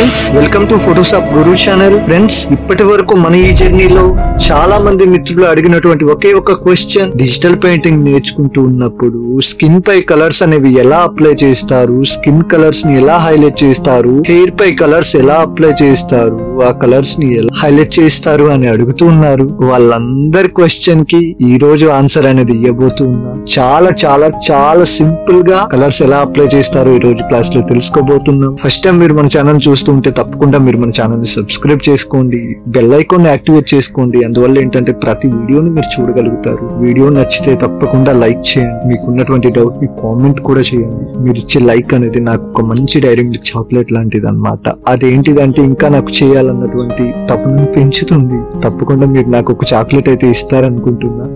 Friends welcome to Photoshop Guru channel friends ఇప్పటి వరకు మన ఈ జర్నీలో చాలా మంది మిత్రులు అడిగినటువంటి ఒకే ఒక క్వశ్చన్ డిజిటల్ పెయింటింగ్ నేర్చుకుంటూ ఉన్నప్పుడు స్కిన్ పై కలర్స్ అనేవి ఎలా అప్లై చేస్తారు? స్కిన్ కలర్స్ని ఎలా హైలైట్ చేస్తారు? హెయిర్ పై కలర్స్ ఎలా అప్లై చేస్తారు? ఆ కలర్స్ని ఎలా హైలైట్ చేస్తారు అని అడుగుతూ ఉన్నారు. వాళ్ళందరి క్వశ్చన్కి ఈ రోజు ఆన్సర్ అనేది ఇవ్వబోతున్నా చాలా చాలా చాలా సింపుల్గా కలర్స్ ఎలా అప్లై చేస్తారు ఈ రోజు క్లాస్లో తెలుసుకోబోతున్నాం. ఫస్ట్ టైం మీరు మన ఛానల్ చూస్తుంటే తప్పకుండా మీరు మన ఛానల్ని సబ్స్క్రైబ్ చేసుకోండి బెల్ ఐకాన్ యాక్టివేట్ చేసుకోండి. అందువల్ల ఏంటంటే ప్రతి వీడియోని మీరు చూడగలుగుతారు. వీడియో నచ్చితే తప్పకుండా లైక్ చేయండి. మీకు ఉన్నటువంటి డౌట్ని కామెంట్ కూడా చేయండి. మీరు ఇచ్చే లైక్ అనేది నాకు ఒక మంచి డైరీ మిల్క్ చాక్లెట్ లాంటిది అనమాట అదేంటిదంటే ఇంకా నాకు చేయాలన్నటువంటి తపనను పెంచుతుంది. తప్పకుండా మీరు నాకు ఒక చాక్లెట్ అయితే ఇస్తారనుకుంటున్నా.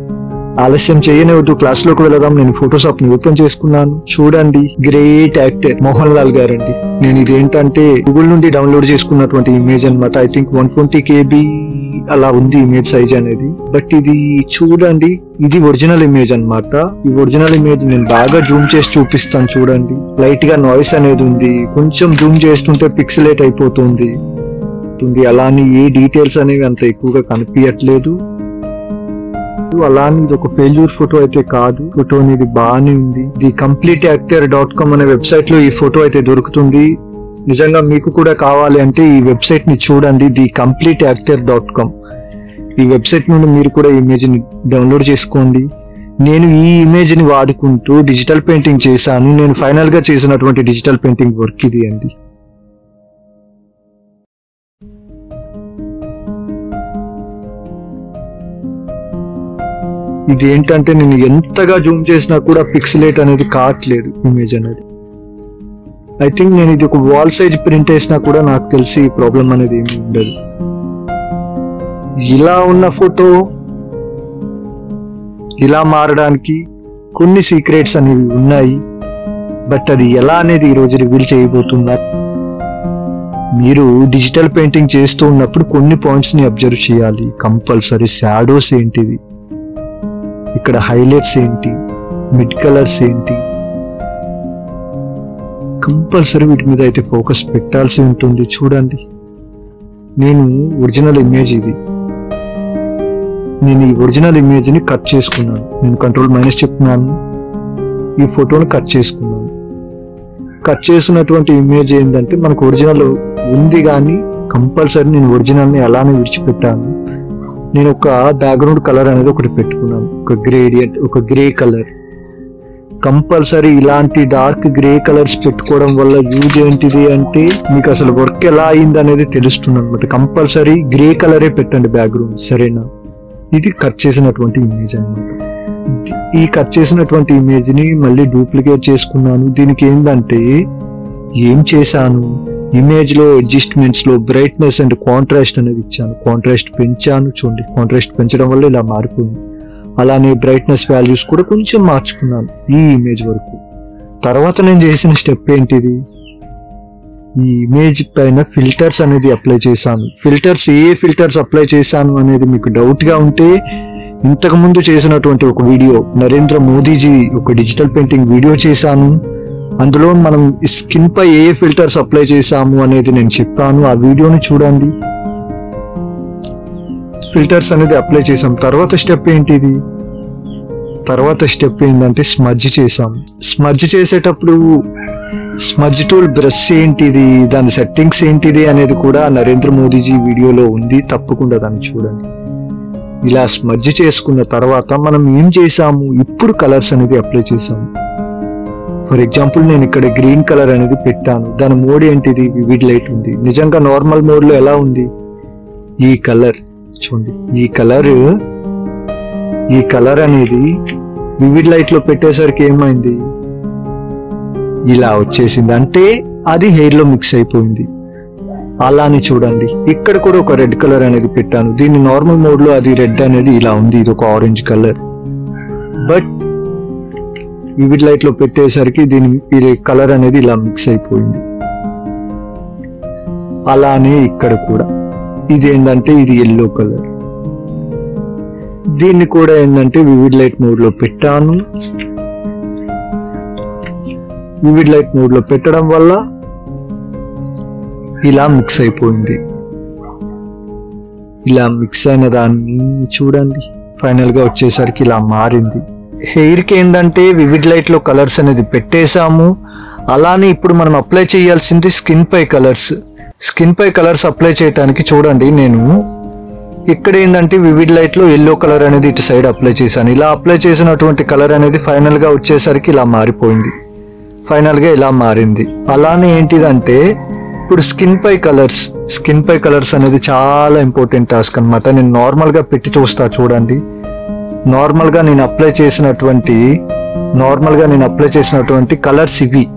ఆలస్యం చేయనివద్దు క్లాస్లోకి వెళదాం నేను ఫోటోషాప్ని ఓపెన్ చేసుకున్నాను. చూడండి గ్రేట్ యాక్టర్ మోహన్ లాల్ గారండి. నేను ఇదేంటంటే గూగుల్ నుండి డౌన్లోడ్ చేసుకున్నటువంటి ఇమేజ్ అనమాట I think one twenty KB అలా ఉంది ఇమేజ్ సైజ్ అనేది. బట్ ఇది చూడండి ఇది ఒరిజినల్ ఇమేజ్ అన్నమాట. ఈ ఒరిజినల్ ఇమేజ్ నేను బాగా జూమ్ చేసి చూపిస్తాను చూడండి. లైట్గా నాయిస్ అనేది ఉంది. కొంచెం జూమ్ చేస్తుంటే పిక్సిలేట్ అయిపోతుంది. అలా అలానే ఏ డీటెయిల్స్ అనేవి అంత ఎక్కువగా కనిపించట్లేదు. అలా అని ఇది ఒక ఫెయిల్యూర్ ఫోటో అయితే కాదు. ఫోటో అనేది బాగానే ఉంది. The complete actor dot com అనే వెబ్సైట్లో ఈ ఫోటో అయితే దొరుకుతుంది. నిజంగా మీకు కూడా కావాలి అంటే ఈ వెబ్సైట్ని చూడండి. The complete actor dot com. ఈ వెబ్సైట్ నుండి మీరు కూడా ఈ ఇమేజ్ని డౌన్లోడ్ చేసుకోండి. నేను ఈ ఇమేజ్ని వాడుకుంటూ డిజిటల్ పెయింటింగ్ చేశాను. నేను ఫైనల్గా చేసినటువంటి డిజిటల్ పెయింటింగ్ వర్క్ ఇది అండి. ఇది ఏంటంటే నేను ఎంతగా జూమ్ చేసినా కూడా పిక్సిలేట్ అనేది కావట్లేదు ఇమేజ్ అనేది. ఐ థింక్ నేను ఇది ఒక వాల్ సైజ్ ప్రింట్ వేసినా కూడా నాకు తెలిసి ఈ ప్రాబ్లం అనేది ఏమి ఉండదు. ఇలా ఉన్న ఫోటో ఇలా మారడానికి కొన్ని సీక్రెట్స్ అనేవి ఉన్నాయి. బట్ అది ఎలా అనేది ఈరోజు రివీల్ చేయబోతున్నా. మీరు డిజిటల్ పెయింటింగ్ చేస్తూ ఉన్నప్పుడు కొన్ని పాయింట్స్ని అబ్జర్వ్ చేయాలి. కంపల్సరీ షాడోస్ ఏంటివి? ఇక్కడ హైలైట్స్ ఏంటి? మిడ్ కలర్స్ ఏంటి? కంపల్సరీ వీటి మీద అయితే ఫోకస్ పెట్టాల్సి ఉంటుంది. చూడండి. నేను ఒరిజినల్ ఇమేజ్ ఇది. నేను ఈ ఒరిజినల్ ఇమేజ్ని కట్ చేసుకున్నాను. నేను కంట్రోల్ మైనస్ చెప్తున్నాను. ఈ ఫోటోని కట్ చేసుకున్నాను. కట్ చేసినటువంటి ఇమేజ్ ఏంటంటే మనకు ఒరిజినల్ ఉంది కానీ కంపల్సరీ నేను ఒరిజినల్ని అలానే విడిచిపెట్టాను. నేను ఒక బ్యాక్గ్రౌండ్ కలర్ అనేది ఒకటి పెట్టుకున్నాను. ఒక గ్రేడియంట్ ఒక గ్రే కలర్ కంపల్సరీ ఇలాంటి డార్క్ గ్రే కలర్స్ పెట్టుకోవడం వల్ల యూజ్ ఏంటిది అంటే మీకు అసలు వర్క్ ఎలా అయింది అనేది తెలుస్తుంది అనమాట కంపల్సరీ గ్రే కలరే పెట్టండి బ్యాక్గ్రౌండ్ సరేనా? ఇది కట్ చేసినటువంటి ఇమేజ్ అనమాట ఈ కట్ చేసినటువంటి ఇమేజ్ని మళ్ళీ డూప్లికేట్ చేసుకున్నాను. దీనికి ఏంటంటే ఏం చేశాను? ఇమేజ్లో అడ్జస్ట్మెంట్స్లో బ్రైట్నెస్ అండ్ కాంట్రాస్ట్ అనేది ఇచ్చాను. కాంట్రాస్ట్ పెంచాను చూడండి. కాంట్రాస్ట్ పెంచడం వల్ల ఇలా మారిపోయింది. అలానే బ్రైట్నెస్ వాల్యూస్ కూడా కొంచెం మార్చుకున్నాను ఈ ఇమేజ్ వరకు. తర్వాత నేను చేసిన స్టెప్ ఏంటిది? ఈ ఇమేజ్ పైన ఫిల్టర్స్ అనేది అప్లై చేశాను. ఫిల్టర్స్ ఏ ఫిల్టర్స్ అప్లై చేశాను అనేది మీకు డౌట్గా ఉంటే ఇంతకుముందు చేసినటువంటి ఒక వీడియో నరేంద్ర మోదీజీ ఒక డిజిటల్ పెయింటింగ్ వీడియో చేశాను. అందులో మనం స్కిన్ పై ఏ ఫిల్టర్స్ అప్లై చేసాము అనేది నేను చెప్పాను. ఆ వీడియోని చూడండి. ఫిల్టర్స్ అనేది అప్లై చేసాం తర్వాత స్టెప్ ఏంటిది? తర్వాత స్టెప్ ఏంటంటే స్మర్జ్ చేసాం స్మర్జ్ చేసేటప్పుడు స్మర్జ్ టూల్ బ్రష్ ఏంటిది? దాని సెట్టింగ్స్ ఏంటిది అనేది కూడా నరేంద్ర మోదీజీ వీడియోలో ఉంది. తప్పకుండా దాన్ని చూడండి. ఇలా స్మర్జ్ చేసుకున్న తర్వాత మనం ఏం చేసాము ఇప్పుడు కలర్స్ అనేది అప్లై చేసాము ఫర్ ఎగ్జాంపుల్ నేను ఇక్కడ గ్రీన్ కలర్ అనేది పెట్టాను. దాని మోడ్ ఏంటిది? వివిడ్ లైట్ ఉంది. నిజంగా నార్మల్ మోడ్లో ఎలా ఉంది? ఈ కలర్. చూడండి. ఈ కలర్ ఈ కలర్ అనేది వివిడ్ లైట్లో పెట్టేసరికి ఏమైంది? ఇలా వచ్చేసింది. అంటే అది హెయిర్లో మిక్స్ అయిపోయింది. అలానే చూడండి. ఇక్కడ కూడా ఒక రెడ్ కలర్ అనేది పెట్టాను. దీన్ని నార్మల్ మోడ్లో అది రెడ్ అనేది ఇలా ఉంది. ఇది ఒక ఆరెంజ్ కలర్. బట్ వివిడ్ లైట్లో పెట్టేసరికి దీని కలర్ అనేది ఇలా మిక్స్ అయిపోయింది. అలానే ఇక్కడ కూడా. ఇది ఏంటంటే ఇది ఎల్లో కలర్ దీన్ని కూడా ఏంటంటే వివిడ్ లైట్ మోడ్లో పెట్టాను. వివిడ్ లైట్ మోడ్లో పెట్టడం వల్ల ఇలా మిక్స్ అయిపోయింది. ఇలా మిక్స్ అయిన దాన్ని చూడండి. ఫైనల్గా వచ్చేసరికి ఇలా మారింది. హెయిర్కి ఏంటంటే వివిడ్ లైట్లో కలర్స్ అనేది పెట్టేశాము. అలానే ఇప్పుడు మనం అప్లై చేయాల్సింది స్కిన్ పై కలర్స్. స్కిన్ పై కలర్స్ అప్లై చేయడానికి చూడండి నేను. ఇక్కడ ఏంటంటే వివిడ్ లైట్లో ఎల్లో కలర్ అనేది ఇటు సైడ్ అప్లై చేశాను. ఇలా అప్లై చేసినటువంటి కలర్ అనేది ఫైనల్గా వచ్చేసరికి ఇలా మారిపోయింది. ఫైనల్గా ఇలా మారింది. అలానే ఏంటిదంటే ఇప్పుడు స్కిన్ పై కలర్స్ స్కిన్ పై కలర్స్ అనేది చాలా ఇంపార్టెంట్ టాస్క్ అన్నమాట. నేను నార్మల్గా పెట్టి చూస్తా చూడండి. నార్మల్గా నేను అప్లై చేసినటువంటి నార్మల్గా నేను అప్లై చేసినటువంటి కలర్స్ ఇవి.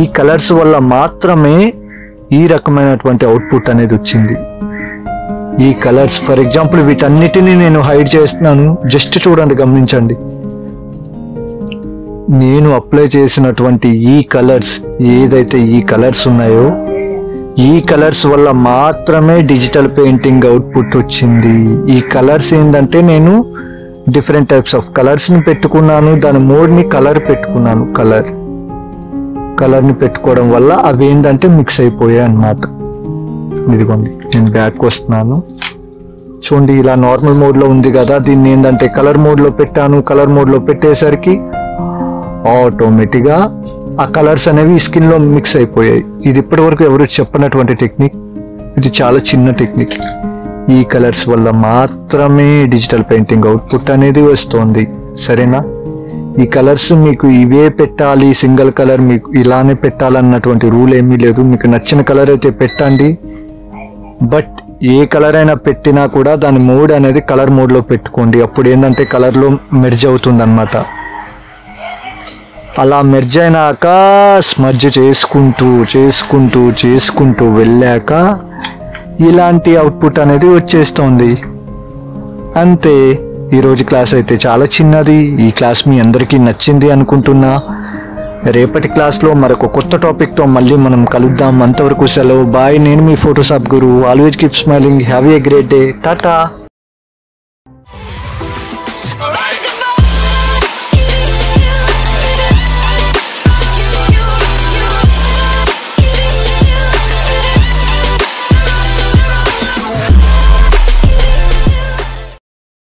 ఈ కలర్స్ వల్ల మాత్రమే ఈ రకమైనటువంటి అవుట్పుట్ అనేది వచ్చింది. ఈ కలర్స్ ఫర్ ఎగ్జాంపుల్ వీటన్నిటిని నేను హైడ్ చేస్తున్నాను. జస్ట్ చూడండి గమనించండి. నేను అప్లై చేసినటువంటి ఈ కలర్స్ ఏదైతే ఈ కలర్స్ ఉన్నాయో ఈ కలర్స్ వల్ల మాత్రమే డిజిటల్ పెయింటింగ్ అవుట్పుట్ వచ్చింది. ఈ కలర్స్ ఏంటంటే నేను డిఫరెంట్ టైప్స్ ఆఫ్ కలర్స్ని పెట్టుకున్నాను దాని మోడ్ని కలర్ పెట్టుకున్నాను కలర్. కలర్ని పెట్టుకోవడం వల్ల అవి ఏంటంటే మిక్స్ అయిపోయాయి అన్నమాట. ఇదిగోండి నేను బ్యాక్ వస్తున్నాను. చూడండి ఇలా నార్మల్ మోడ్లో ఉంది కదా దీన్ని ఏంటంటే కలర్ మోడ్లో పెట్టాను. కలర్ మోడ్లో పెట్టేసరికి ఆటోమేటిక్గా ఆ కలర్స్ అనేవి స్కిన్లో మిక్స్ అయిపోయాయి. ఇది ఇప్పటివరకు ఎవరు చెప్పనటువంటి టెక్నిక్? ఇది చాలా చిన్న టెక్నిక్. ఈ కలర్స్ వల్ల మాత్రమే డిజిటల్ పెయింటింగ్ అవుట్పుట్ అనేది వస్తోంది. సరేనా? ఈ కలర్స్ మీకు ఇవే పెట్టాలి సింగిల్ కలర్ మీకు ఇలానే పెట్టాలన్నటువంటి రూల్ ఏమీ లేదు. మీకు నచ్చిన కలర్ అయితే పెట్టండి. బట్ ఏ కలర్ అయినా పెట్టినా కూడా దాని మోడ్ అనేది కలర్ మోడ్లో పెట్టుకోండి. అప్పుడు ఏంటంటే కలర్లో మెర్జ్ అవుతుంది అనమాట అలా మెర్జ్ అయినాక స్మర్జ్ చేసుకుంటూ చేసుకుంటూ చేసుకుంటూ వెళ్ళాక ఇలాంటి అవుట్పుట్ అనేది వచ్చేస్తుంది. అంతే ఈరోజు క్లాస్ అయితే చాలా చిన్నది. ఈ క్లాస్ మీ అందరికీ నచ్చింది అనుకుంటున్నా. రేపటి క్లాస్లో మరొక కొత్త టాపిక్తో మళ్ళీ మనం కలుద్దాం. అంతవరకు సెలవు. బాయ్ నేను మీ Photoshop Guru always keep smiling have a great day tata